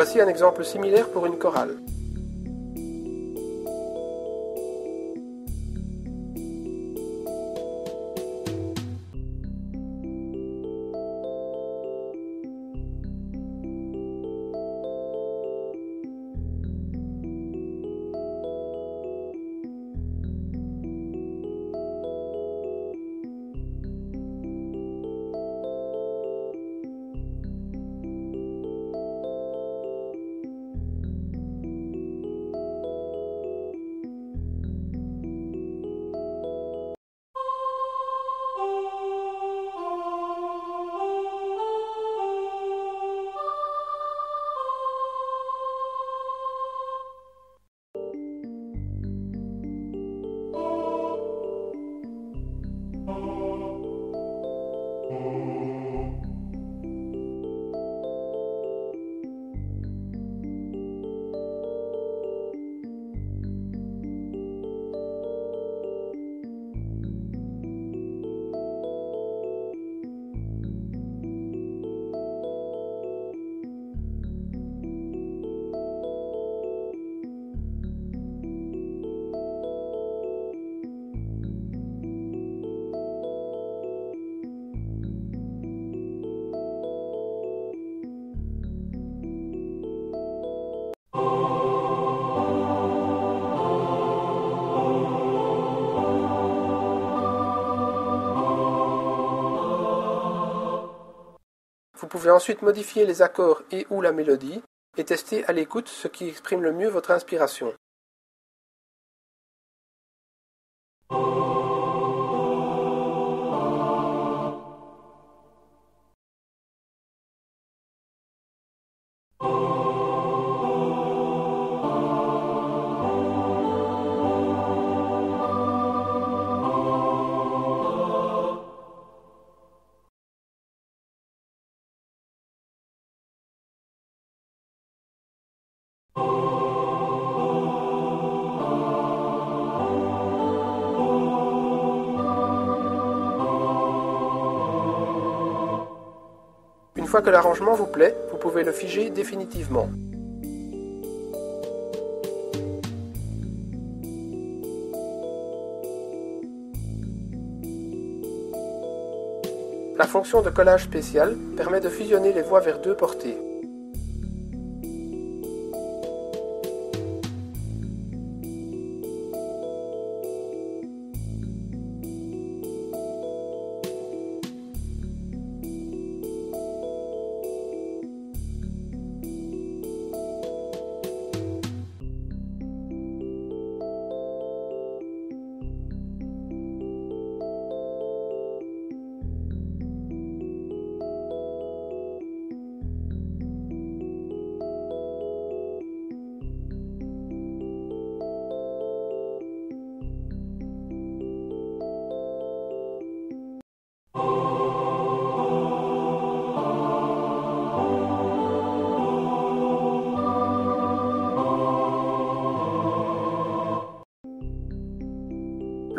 Voici un exemple similaire pour une chorale. Pouvez ensuite modifier les accords et ou la mélodie et tester à l'écoute ce qui exprime le mieux votre inspiration. Fois que l'arrangement vous plaît, vous pouvez le figer définitivement. La fonction de collage spécial permet de fusionner les voix vers deux portées.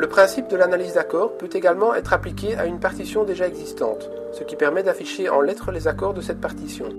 Principe de l'analyse d'accords peut également être appliqué à une partition déjà existante, ce qui permet d'afficher en lettres les accords de cette partition.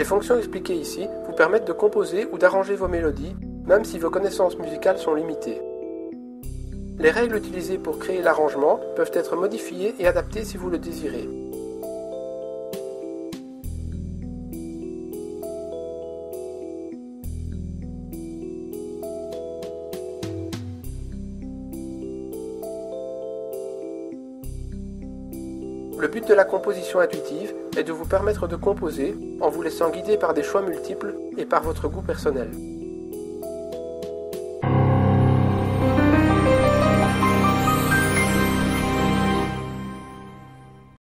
Les fonctions expliquées ici vous permettent de composer ou d'arranger vos mélodies, même si vos connaissances musicales sont limitées. Les règles utilisées pour créer l'arrangement peuvent être modifiées et adaptées si vous le désirez. Le but de la composition intuitive est de vous permettre de composer en vous laissant guider par des choix multiples et par votre goût personnel.